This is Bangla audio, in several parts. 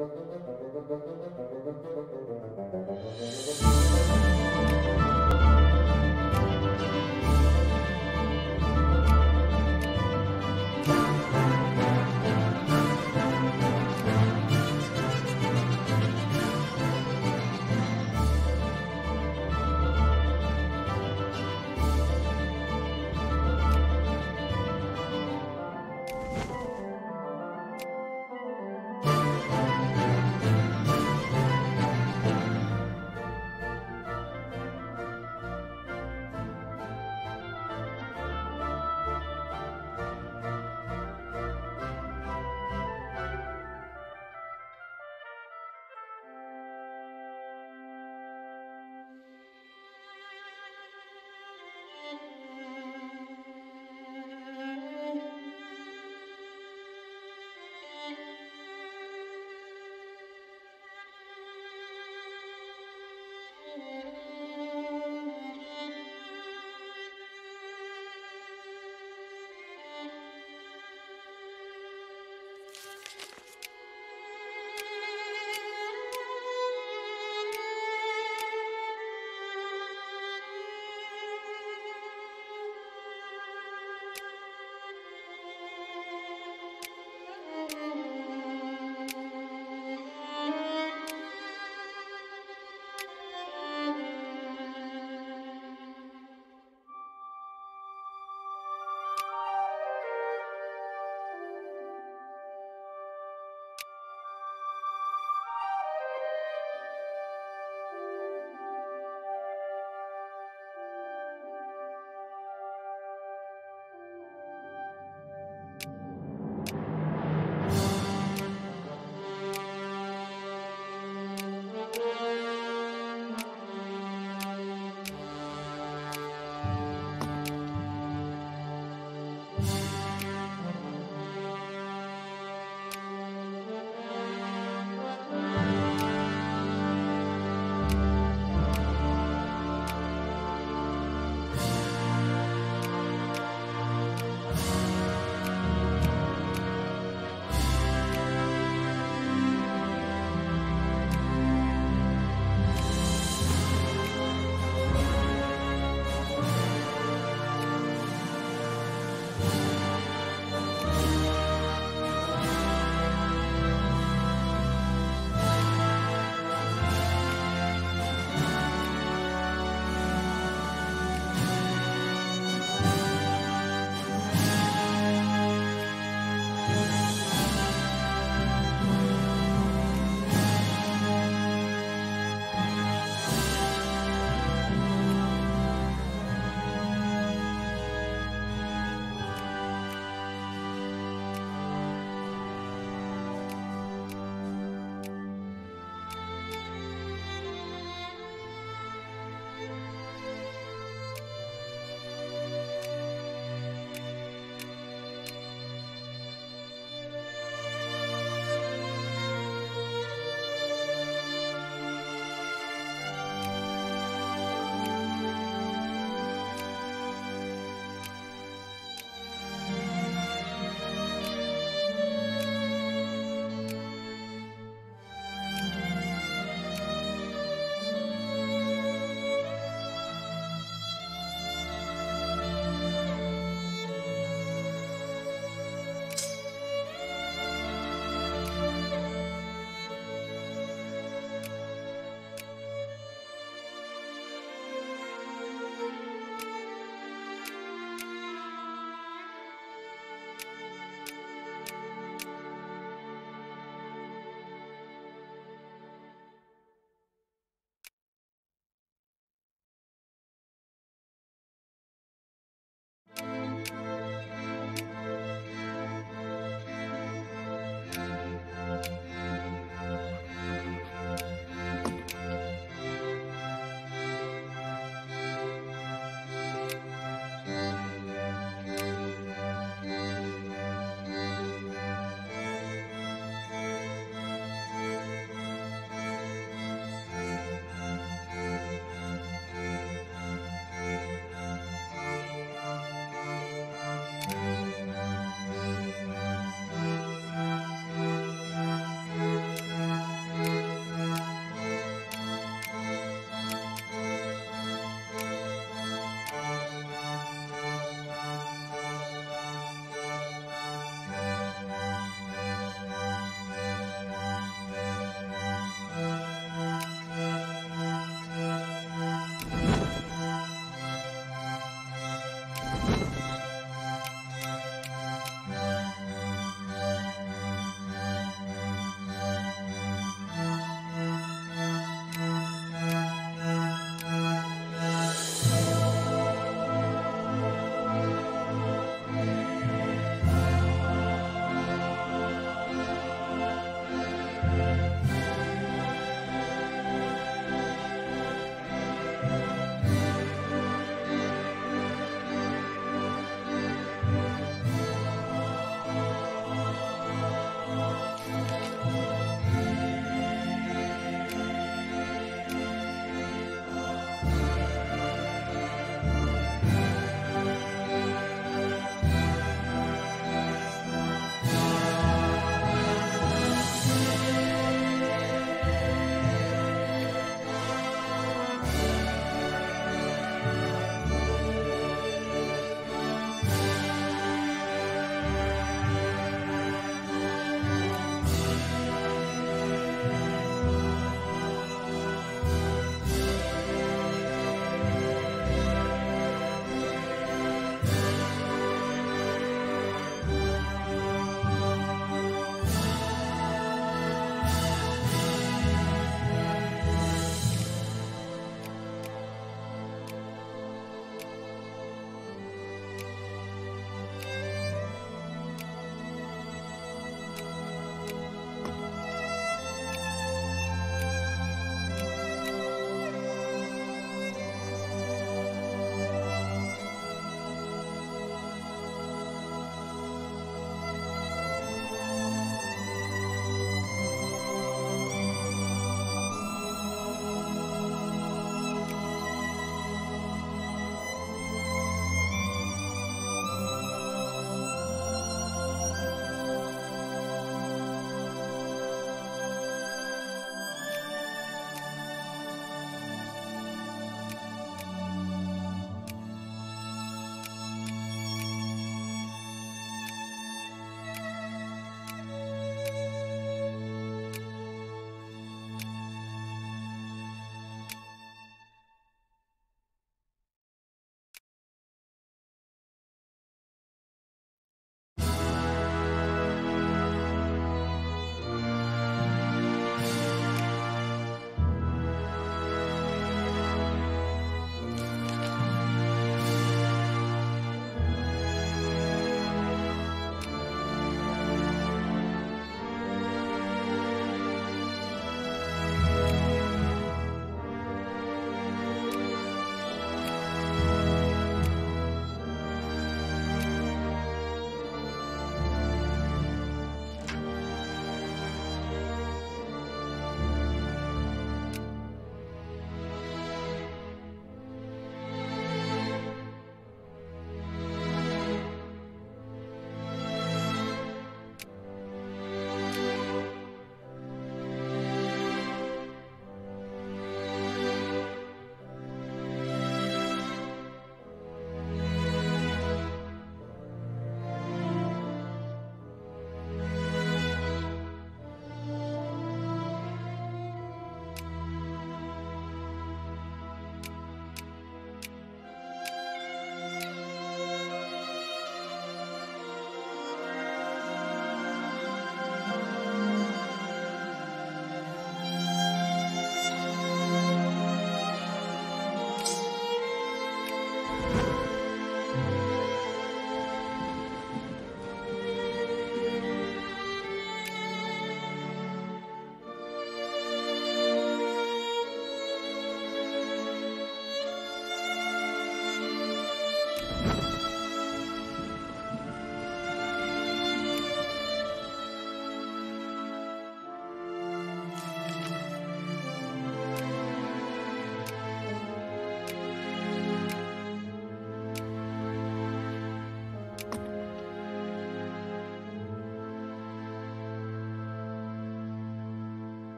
Thank you.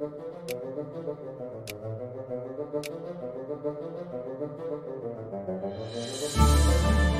Thank you.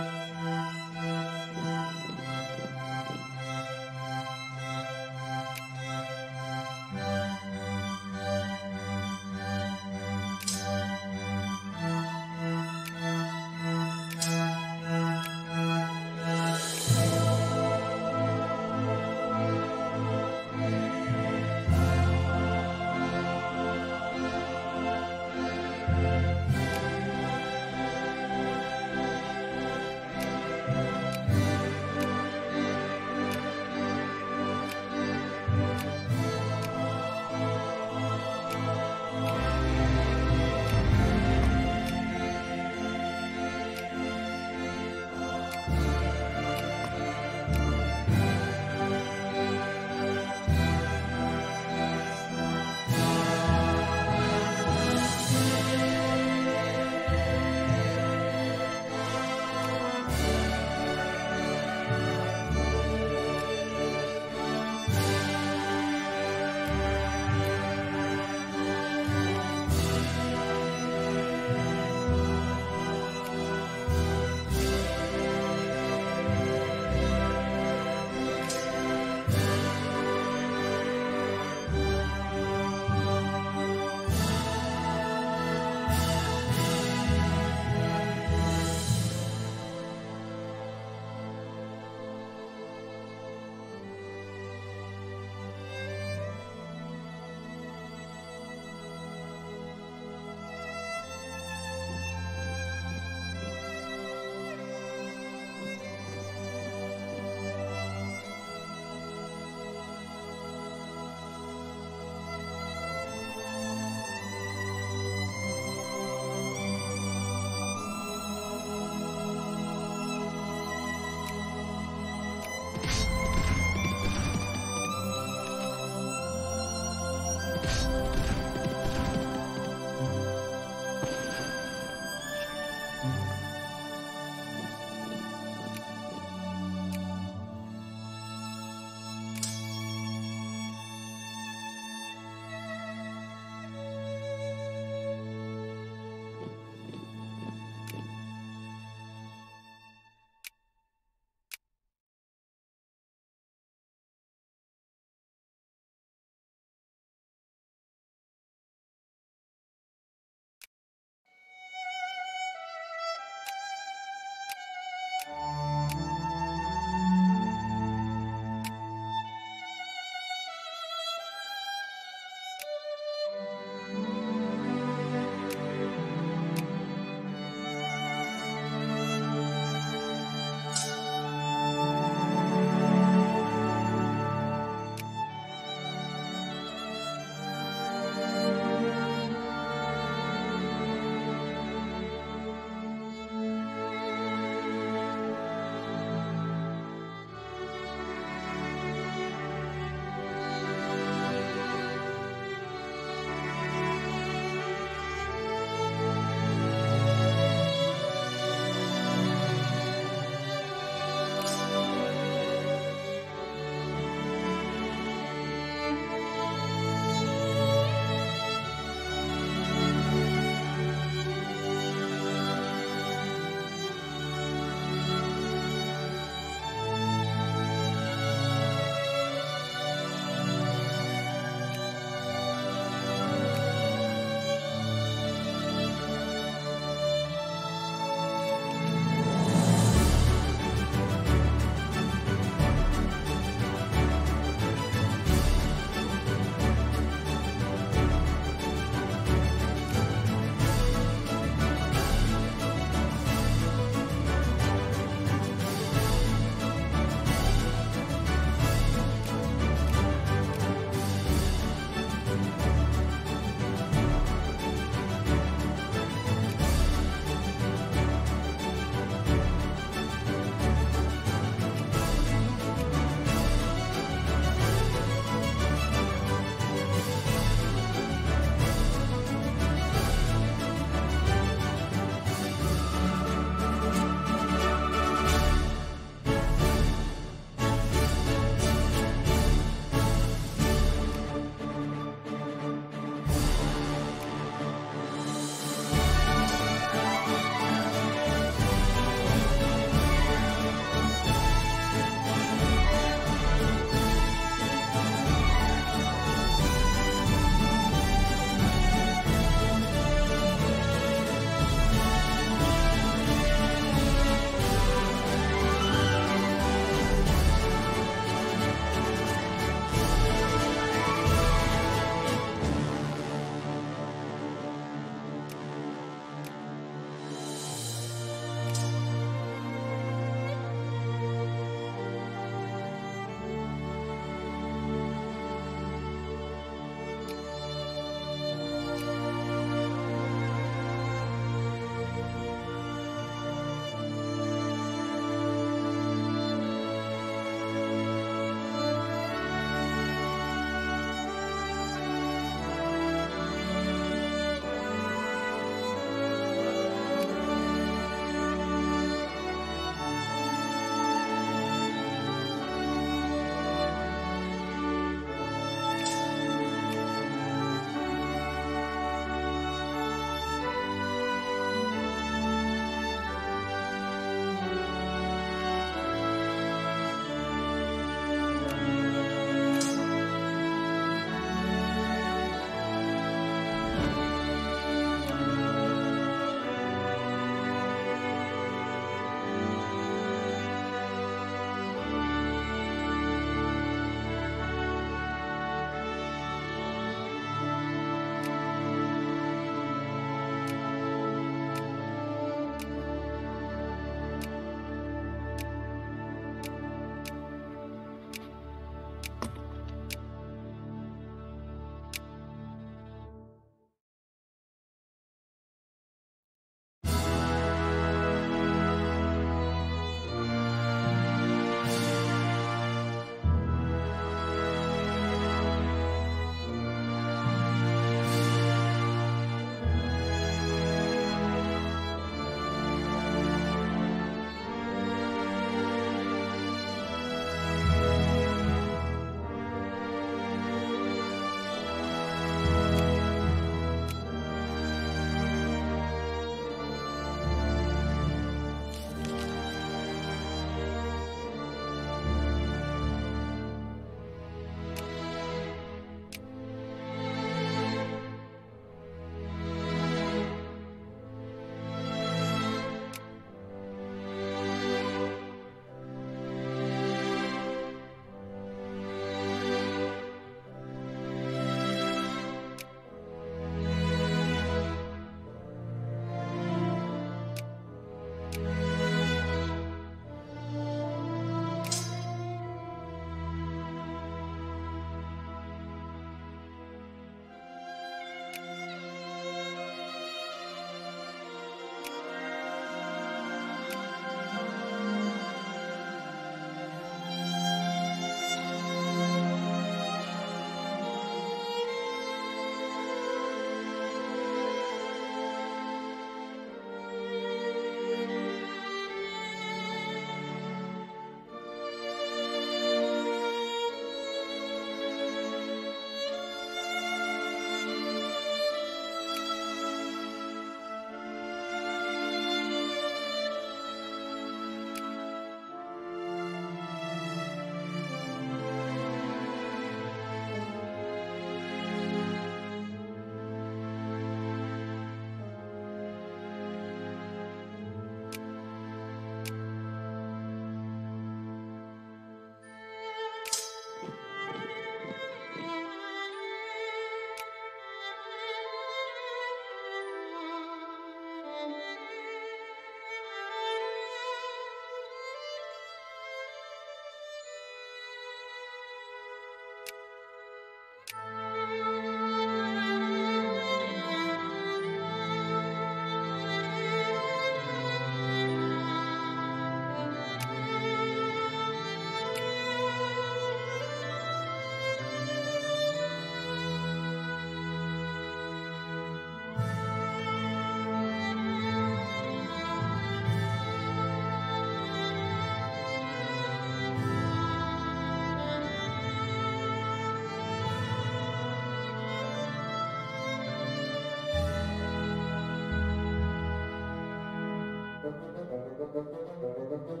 Thank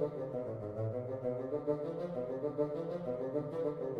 you.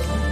Thank